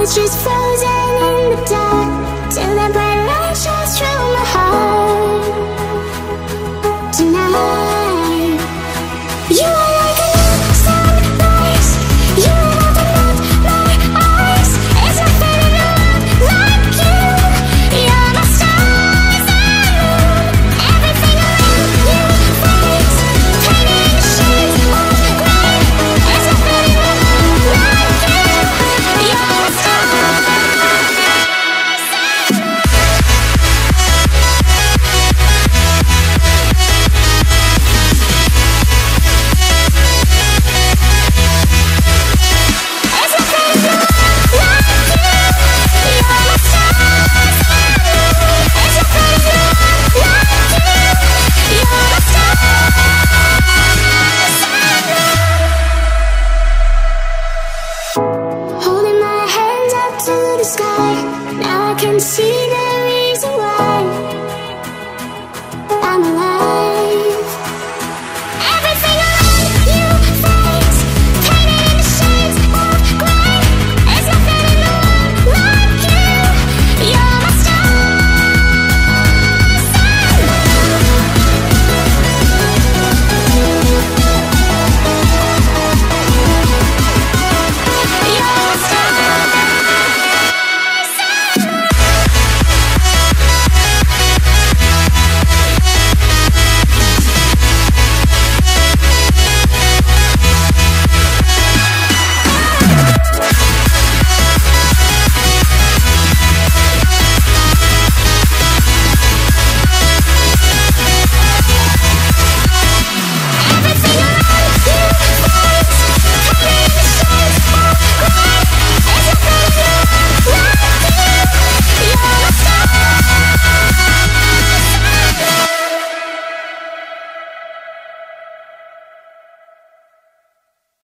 was just frozen. sky. Now I can see the